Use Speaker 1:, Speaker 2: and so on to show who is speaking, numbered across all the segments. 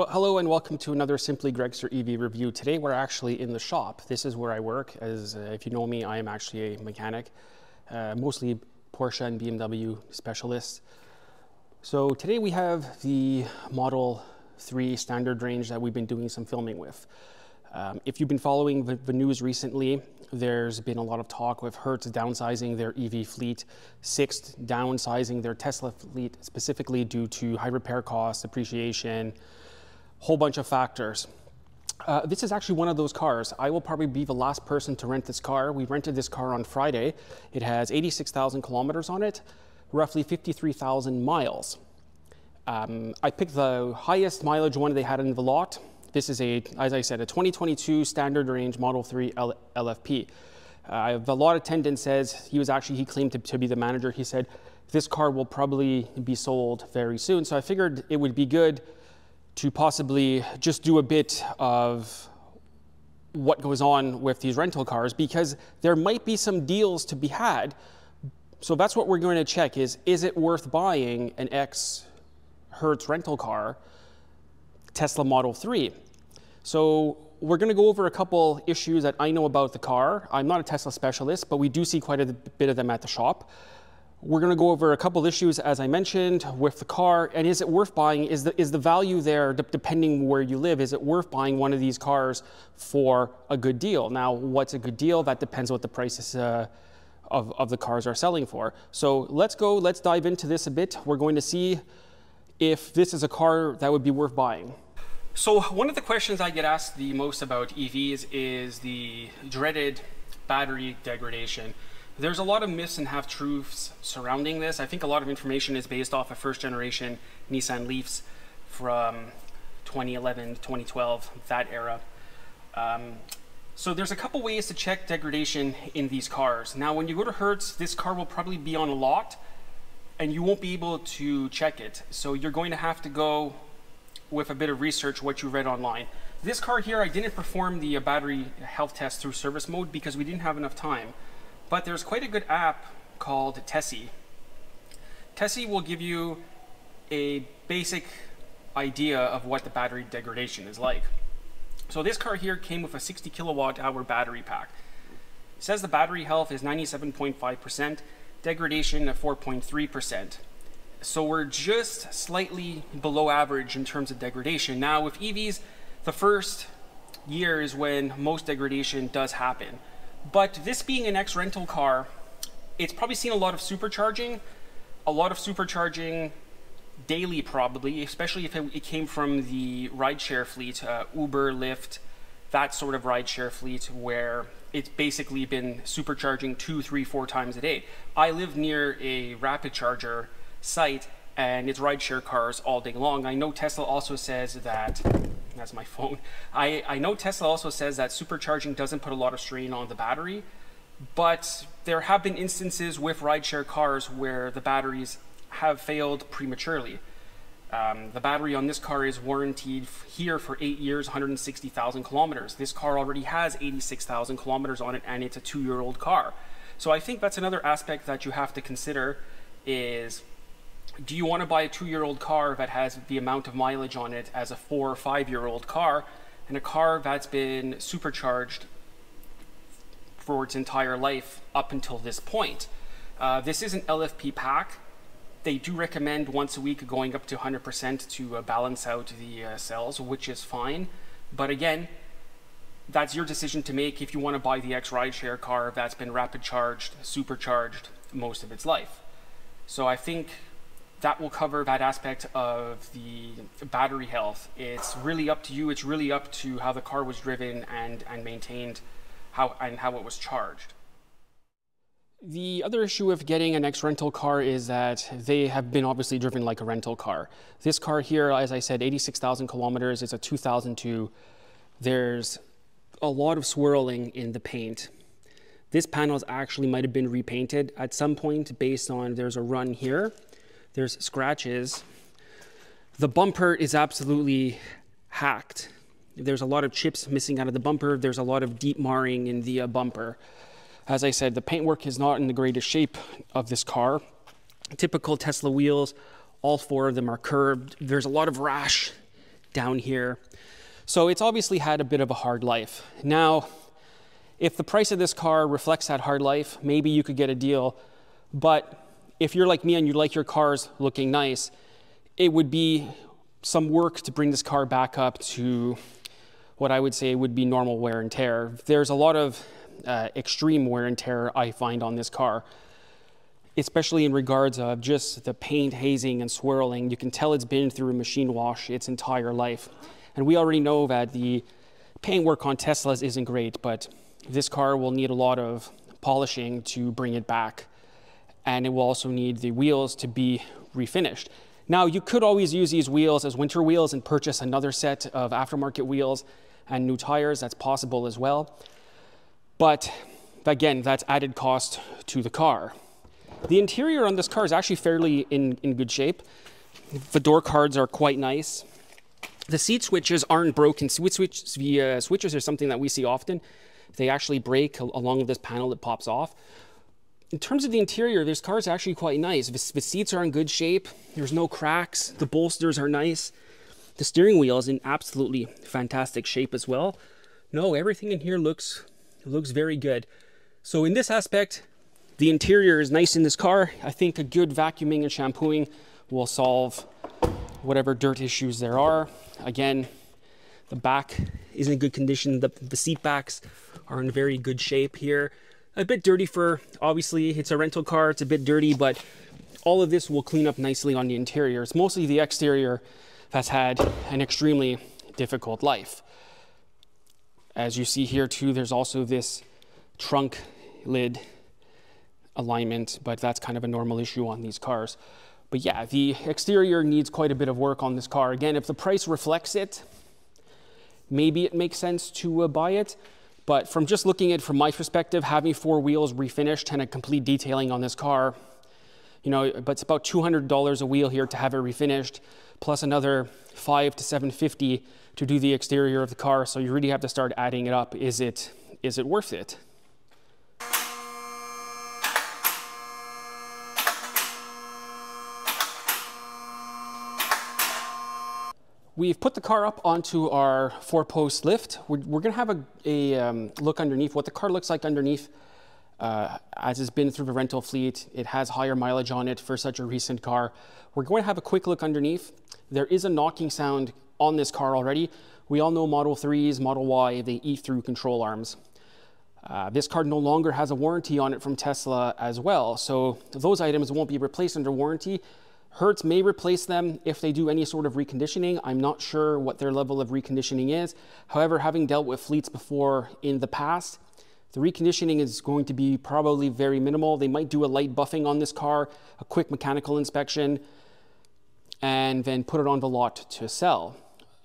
Speaker 1: Well, hello and welcome to another Simply Gregster EV review. Today we're actually in the shop. This is where I work. As uh, if you know me, I am actually a mechanic, uh, mostly Porsche and BMW specialist. So today we have the Model 3 standard range that we've been doing some filming with. Um, if you've been following the, the, news recently, there's been a lot of talk with Hertz downsizing their EV fleet, Sixt downsizing their Tesla fleet specifically due to high repair costs, depreciation, whole bunch of factors. Uh, this is actually one of those cars. I will probably be the last person to rent this car. We rented this car on Friday. It has 86,000 kilometers on it, roughly 53,000 miles. Um, I picked the highest mileage one they had in the lot. This is a, as I said, a 2022 standard range Model 3 L LFP. Uh, the lot attendant says he was actually, he claimed to, to be the manager. He said, this car will probably be sold very soon. So I figured it would be good to possibly just do a bit of what goes on with these rental cars because there might be some deals to be had. So that's what we're going to check is, is it worth buying an X Hertz rental car, Tesla Model 3? So we're going to go over a couple issues that I know about the car. I'm not a Tesla specialist, but we do see quite a bit of them at the shop. We're going to go over a couple issues, as I mentioned, with the car. And is it worth buying? Is the, is the value there, depending where you live, is it worth buying one of these cars for a good deal? Now, what's a good deal? That depends what the prices uh, of, of the cars are selling for. So let's go, let's dive into this a bit. We're going to see if this is a car that would be worth buying. So one of the questions I get asked the most about EVs is the dreaded battery degradation. There's a lot of myths and half truths surrounding this. I think a lot of information is based off of first generation Nissan Leafs from 2011, 2012, that era. Um, so there's a couple ways to check degradation in these cars. Now, when you go to Hertz, this car will probably be on a lot and you won't be able to check it. So you're going to have to go with a bit of research what you read online. This car here, I didn't perform the battery health test through service mode because we didn't have enough time. But there's quite a good app called Tessie. Tessie will give you a basic idea of what the battery degradation is like. So this car here came with a 60 kilowatt hour battery pack. It says the battery health is 97.5%, degradation of 4.3%. So we're just slightly below average in terms of degradation. Now with EVs, the first year is when most degradation does happen. But this being an X rental car, it's probably seen a lot of supercharging, a lot of supercharging daily probably, especially if it, it came from the rideshare fleet, uh, Uber, Lyft, that sort of rideshare fleet where it's basically been supercharging two, three, four times a day. I live near a rapid charger site and it's rideshare cars all day long. I know Tesla also says that that's my phone. I, I know Tesla also says that supercharging doesn't put a lot of strain on the battery, but there have been instances with rideshare cars where the batteries have failed prematurely. Um, the battery on this car is warranted here for eight years, 160,000 kilometers. This car already has 86,000 kilometers on it, and it's a two-year-old car. So I think that's another aspect that you have to consider is do you want to buy a two-year-old car that has the amount of mileage on it as a four or five-year-old car and a car that's been supercharged for its entire life up until this point? Uh, this is an LFP pack. They do recommend once a week going up to 100% to uh, balance out the uh, cells, which is fine. But again, that's your decision to make if you want to buy the X rideshare car that's been rapid charged, supercharged most of its life. So I think that will cover that aspect of the battery health. It's really up to you. It's really up to how the car was driven and, and maintained how, and how it was charged. The other issue with getting an ex-rental car is that they have been obviously driven like a rental car. This car here, as I said, 86,000 kilometers. It's a 2002. There's a lot of swirling in the paint. This panel actually might have been repainted at some point based on there's a run here there's scratches. The bumper is absolutely hacked. There's a lot of chips missing out of the bumper. There's a lot of deep marring in the uh, bumper. As I said, the paintwork is not in the greatest shape of this car. Typical Tesla wheels, all four of them are curved. There's a lot of rash down here. So it's obviously had a bit of a hard life. Now, if the price of this car reflects that hard life, maybe you could get a deal. But if you're like me and you like your cars looking nice, it would be some work to bring this car back up to what I would say would be normal wear and tear. There's a lot of uh, extreme wear and tear I find on this car, especially in regards of just the paint hazing and swirling. You can tell it's been through a machine wash its entire life. And we already know that the paint work on Teslas isn't great, but this car will need a lot of polishing to bring it back. And it will also need the wheels to be refinished. Now, you could always use these wheels as winter wheels and purchase another set of aftermarket wheels and new tires. That's possible as well. But again, that's added cost to the car. The interior on this car is actually fairly in, in good shape. The door cards are quite nice. The seat switches aren't broken. Switch, switch, uh, switches are something that we see often. They actually break along this panel that pops off. In terms of the interior, this car is actually quite nice. The, the seats are in good shape. There's no cracks. The bolsters are nice. The steering wheel is in absolutely fantastic shape as well. No, everything in here looks looks very good. So in this aspect, the interior is nice in this car. I think a good vacuuming and shampooing will solve whatever dirt issues there are. Again, the back is in good condition. The, the seat backs are in very good shape here. A bit dirty for, obviously, it's a rental car. It's a bit dirty, but all of this will clean up nicely on the interior. It's mostly the exterior that's had an extremely difficult life. As you see here too, there's also this trunk lid alignment, but that's kind of a normal issue on these cars. But yeah, the exterior needs quite a bit of work on this car. Again, if the price reflects it, maybe it makes sense to uh, buy it. But from just looking at it from my perspective, having four wheels refinished and a complete detailing on this car, you know, but it's about $200 a wheel here to have it refinished, plus another five to 750 to do the exterior of the car. So you really have to start adding it up. Is it, is it worth it? We've put the car up onto our four-post lift. We're, we're going to have a, a um, look underneath, what the car looks like underneath. Uh, as has been through the rental fleet, it has higher mileage on it for such a recent car. We're going to have a quick look underneath. There is a knocking sound on this car already. We all know Model 3s, Model Y, they eat through control arms. Uh, this car no longer has a warranty on it from Tesla as well, so those items won't be replaced under warranty. Hertz may replace them if they do any sort of reconditioning. I'm not sure what their level of reconditioning is. However, having dealt with fleets before in the past, the reconditioning is going to be probably very minimal. They might do a light buffing on this car, a quick mechanical inspection, and then put it on the lot to sell.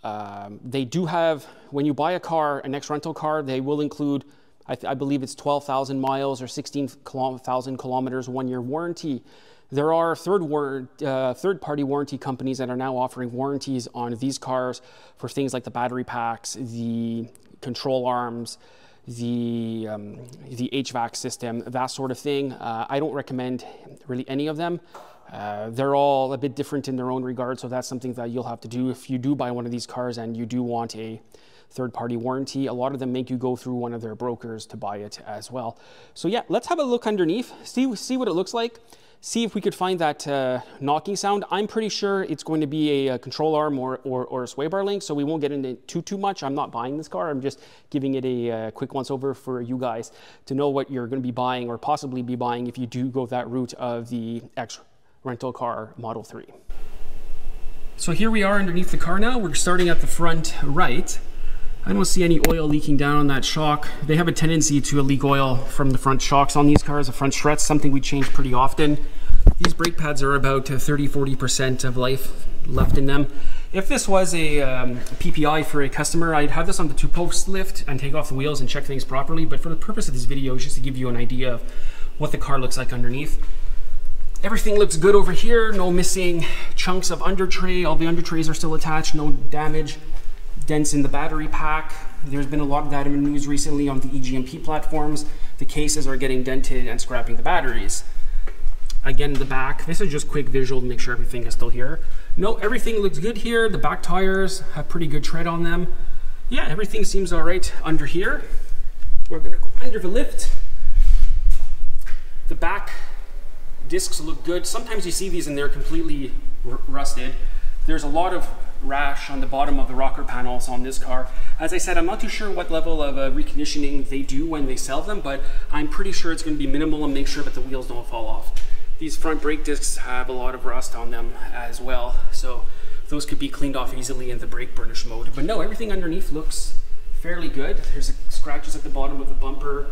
Speaker 1: Um, they do have, when you buy a car, an next rental car, they will include, I, I believe it's 12,000 miles or 16,000 kilometers one year warranty. There are third, war, uh, third party warranty companies that are now offering warranties on these cars for things like the battery packs, the control arms, the, um, the HVAC system, that sort of thing. Uh, I don't recommend really any of them. Uh, they're all a bit different in their own regard, so that's something that you'll have to do if you do buy one of these cars and you do want a third-party warranty. A lot of them make you go through one of their brokers to buy it as well. So yeah, let's have a look underneath, see, see what it looks like see if we could find that uh, knocking sound. I'm pretty sure it's going to be a, a control arm or, or, or, a sway bar link, so we won't get into too, too much. I'm not buying this car. I'm just giving it a, uh, quick once over for you guys to know what you're going to be buying or possibly be buying if you do go that route of the X rental car Model 3. So here we are underneath the car now. We're starting at the front right. I don't see any oil leaking down on that shock. They have a tendency to leak oil from the front shocks on these cars, the front struts, something we change pretty often. These brake pads are about 30-40% of life left in them. If this was a um, PPI for a customer, I'd have this on the two-post lift and take off the wheels and check things properly. But for the purpose of this video, just to give you an idea of what the car looks like underneath. Everything looks good over here. No missing chunks of under tray. All the under trays are still attached. No damage dents in the battery pack. There's been a lot of that in news recently on the EGMP platforms. The cases are getting dented and scrapping the batteries. Again, the back, this is just quick visual to make sure everything is still here. No, everything looks good here. The back tires have pretty good tread on them. Yeah, everything seems all right under here. We're gonna go under the lift. The back discs look good. Sometimes you see these and they're completely rusted. There's a lot of rash on the bottom of the rocker panels on this car. As I said, I'm not too sure what level of uh, reconditioning they do when they sell them, but I'm pretty sure it's going to be minimal and make sure that the wheels don't fall off. These front brake discs have a lot of rust on them as well, so those could be cleaned off easily in the brake burnish mode. But no, everything underneath looks fairly good. There's scratches at the bottom of the bumper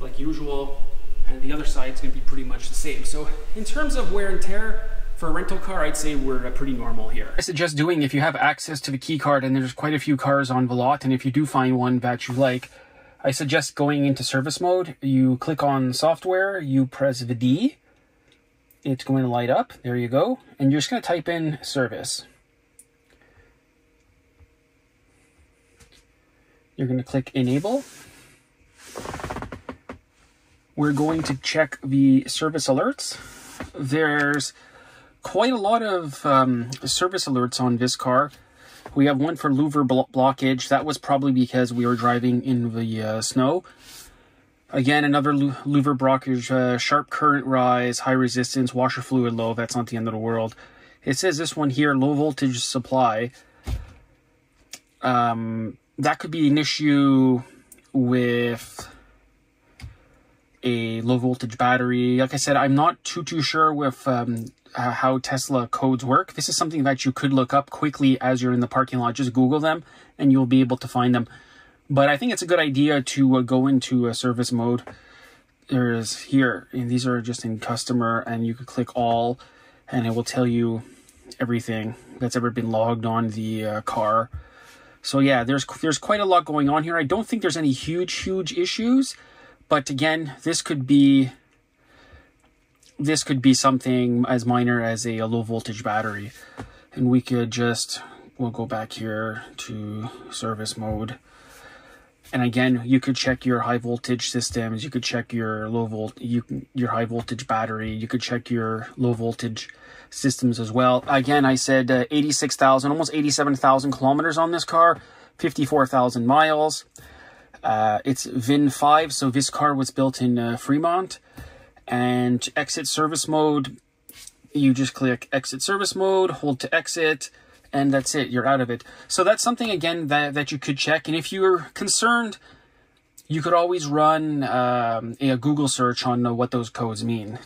Speaker 1: like usual, and the other side is going to be pretty much the same. So in terms of wear and tear, for a rental car, I'd say we're uh, pretty normal here. I suggest doing if you have access to the key card and there's quite a few cars on the lot, and if you do find one that you like, I suggest going into service mode. You click on software, you press the D, it's going to light up. There you go. And you're just going to type in service. You're going to click enable. We're going to check the service alerts. There's quite a lot of um, service alerts on this car. We have one for louver blockage. That was probably because we were driving in the uh, snow. Again, another louver blockage, uh, sharp current rise, high resistance, washer fluid low. That's not the end of the world. It says this one here, low voltage supply. Um, that could be an issue with a low voltage battery. Like I said, I'm not too, too sure with um, how Tesla codes work. This is something that you could look up quickly as you're in the parking lot. Just Google them and you'll be able to find them. But I think it's a good idea to uh, go into a service mode. There is here, and these are just in customer, and you can click all, and it will tell you everything that's ever been logged on the uh, car. So yeah, there's there's quite a lot going on here. I don't think there's any huge huge issues, but again, this could be this could be something as minor as a, a low voltage battery, and we could just we'll go back here to service mode and again, you could check your high voltage systems. You could check your low volt, you your high voltage battery. You could check your low voltage systems as well. Again, I said uh, 86,000, almost 87,000 kilometers on this car, 54,000 miles. Uh, it's VIN 5, so this car was built in uh, Fremont. And exit service mode, you just click exit service mode, hold to exit and that's it. You're out of it. So that's something, again, that, that you could check. And if you're concerned, you could always run um, a Google search on uh, what those codes mean.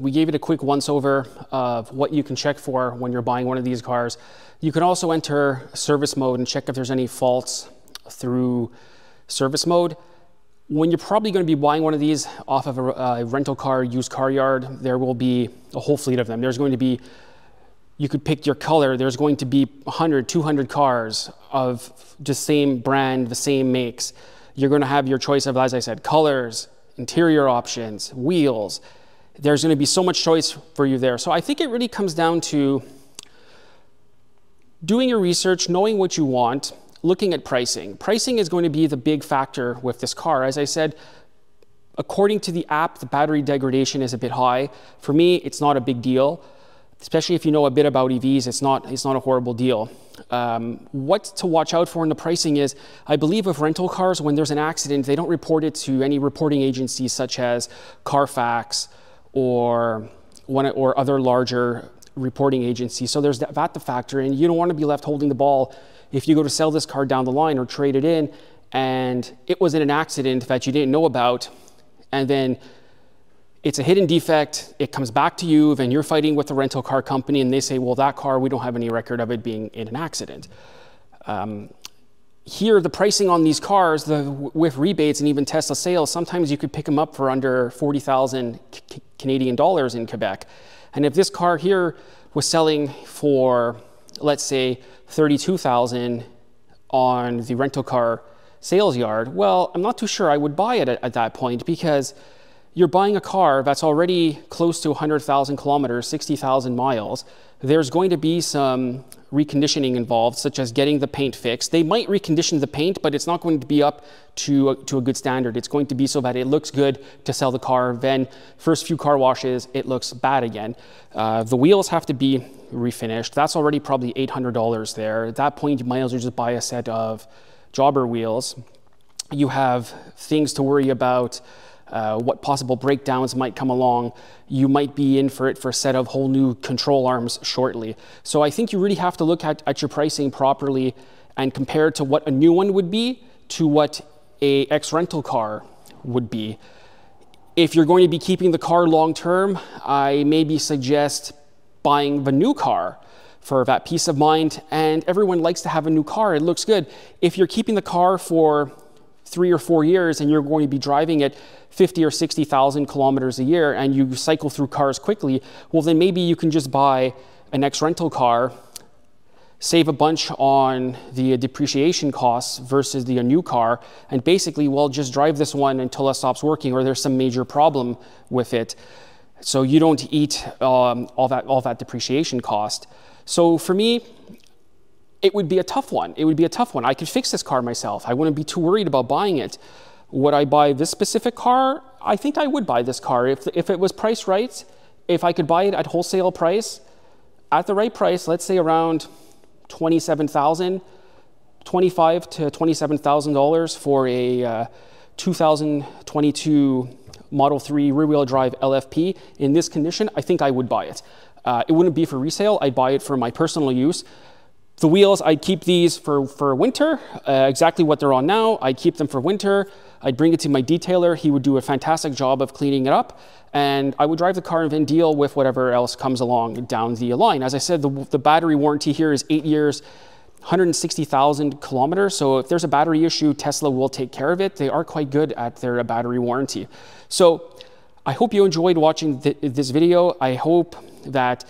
Speaker 1: We gave it a quick once over of what you can check for when you're buying one of these cars. You can also enter service mode and check if there's any faults through service mode. When you're probably going to be buying one of these off of a, a rental car, used car yard, there will be a whole fleet of them. There's going to be you could pick your color. There's going to be 100, 200 cars of the same brand, the same makes. You're going to have your choice of, as I said, colors, interior options, wheels. There's going to be so much choice for you there. So I think it really comes down to doing your research, knowing what you want, looking at pricing. Pricing is going to be the big factor with this car. As I said, according to the app, the battery degradation is a bit high. For me, it's not a big deal especially if you know a bit about EVs, it's not, it's not a horrible deal. Um, what to watch out for in the pricing is, I believe with rental cars, when there's an accident, they don't report it to any reporting agencies such as Carfax or, one, or other larger reporting agencies. So there's that, that to factor in. You don't want to be left holding the ball if you go to sell this car down the line or trade it in and it was in an accident that you didn't know about and then it's a hidden defect, it comes back to you, then you're fighting with the rental car company and they say, well, that car, we don't have any record of it being in an accident. Um, here, the pricing on these cars, the, with rebates and even Tesla sales, sometimes you could pick them up for under 40,000 Canadian dollars in Quebec. And if this car here was selling for, let's say, 32,000 on the rental car sales yard, well, I'm not too sure I would buy it at, at that point because you're buying a car that's already close to 100,000 kilometers, 60,000 miles. There's going to be some reconditioning involved, such as getting the paint fixed. They might recondition the paint, but it's not going to be up to a, to a good standard. It's going to be so that it looks good to sell the car. Then, first few car washes, it looks bad again. Uh, the wheels have to be refinished. That's already probably $800 there. At that point, you might as well just buy a set of jobber wheels. You have things to worry about uh, what possible breakdowns might come along. You might be in for it for a set of whole new control arms shortly. So I think you really have to look at, at your pricing properly and compare to what a new one would be to what a ex-rental car would be. If you're going to be keeping the car long term, I maybe suggest buying the new car for that peace of mind. And everyone likes to have a new car. It looks good. If you're keeping the car for three or four years and you're going to be driving it 50 or 60,000 kilometers a year and you cycle through cars quickly, well, then maybe you can just buy an ex rental car, save a bunch on the depreciation costs versus the new car, and basically, well, just drive this one until it stops working or there's some major problem with it. So you don't eat um, all, that, all that depreciation cost. So for me, it would be a tough one. It would be a tough one. I could fix this car myself. I wouldn't be too worried about buying it. Would I buy this specific car? I think I would buy this car. If, if it was priced right, if I could buy it at wholesale price, at the right price, let's say around 27,000, 25 to $27,000 for a uh, 2022 Model 3 rear-wheel drive LFP in this condition, I think I would buy it. Uh, it wouldn't be for resale. I'd buy it for my personal use. The wheels, I'd keep these for, for winter, uh, exactly what they're on now. I'd keep them for winter. I'd bring it to my detailer. He would do a fantastic job of cleaning it up. And I would drive the car and then deal with whatever else comes along down the line. As I said, the, the battery warranty here is eight years, 160,000 kilometers. So if there's a battery issue, Tesla will take care of it. They are quite good at their battery warranty. So I hope you enjoyed watching th this video. I hope that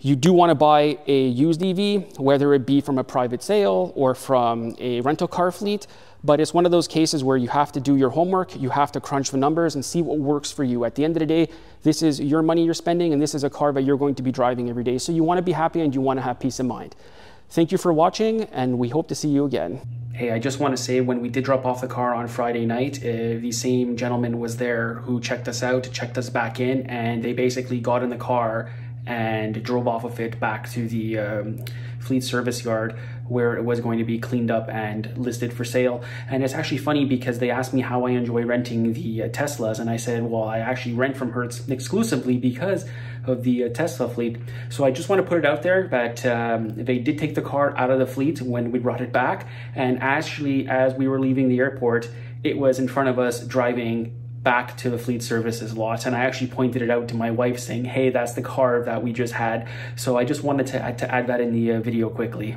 Speaker 1: you do want to buy a used EV, whether it be from a private sale or from a rental car fleet, but it's one of those cases where you have to do your homework, you have to crunch the numbers and see what works for you. At the end of the day, this is your money you're spending and this is a car that you're going to be driving every day. So you want to be happy and you want to have peace of mind. Thank you for watching and we hope to see you again. Hey, I just want to say when we did drop off the car on Friday night, uh, the same gentleman was there who checked us out, checked us back in, and they basically got in the car and drove off of it back to the um, fleet service yard where it was going to be cleaned up and listed for sale. And it's actually funny because they asked me how I enjoy renting the uh, Teslas, and I said, well, I actually rent from Hertz exclusively because of the uh, Tesla fleet. So I just want to put it out there that um, they did take the car out of the fleet when we brought it back, and actually, as we were leaving the airport, it was in front of us driving back to the fleet services lot and I actually pointed it out to my wife saying hey that's the car that we just had so I just wanted to, to add that in the uh, video quickly.